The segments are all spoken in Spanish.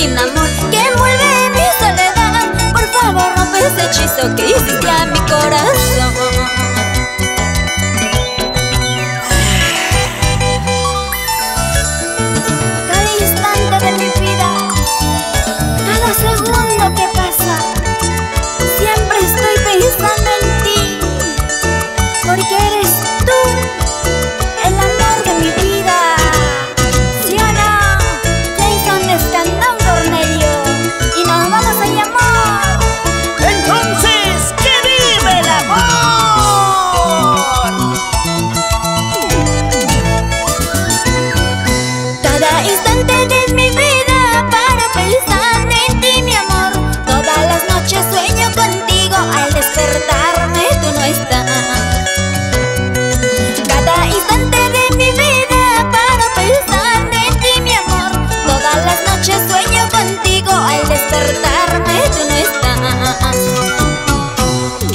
Que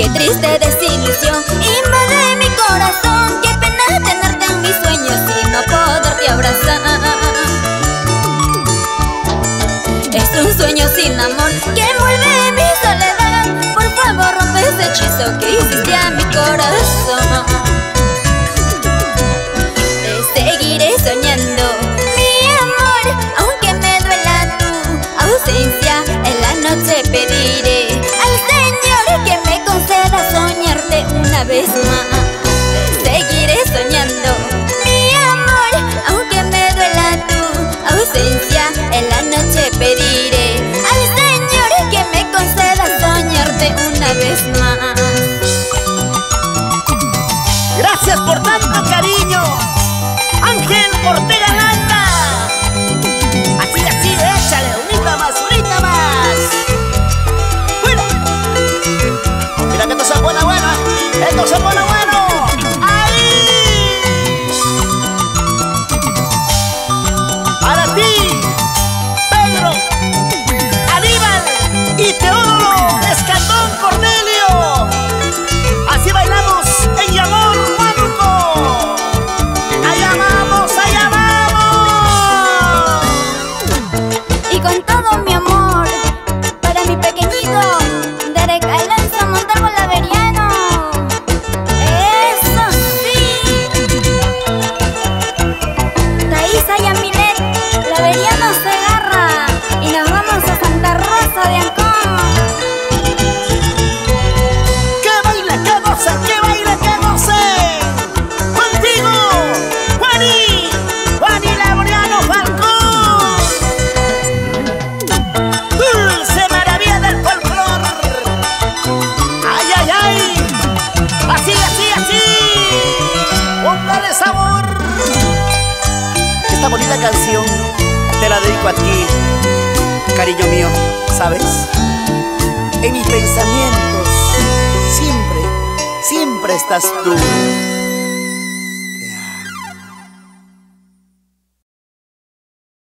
triste desilusión. Invade mi corazón. Qué pena tenerte en mis sueños y no poderte abrazar. Es un sueño sin amor que envuelve mi soledad. Por favor rompe ese hechizo que hiciste Seguiré soñando. Mi amor Aunque me duela tu ausencia En la noche pediré al Señor Que me conceda soñarte una vez más. Gracias por tanto cariño Ángel Ortega bonita canción te la dedico a ti, cariño mío, ¿sabes? En mis pensamientos siempre, siempre estás tú.